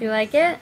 You like it?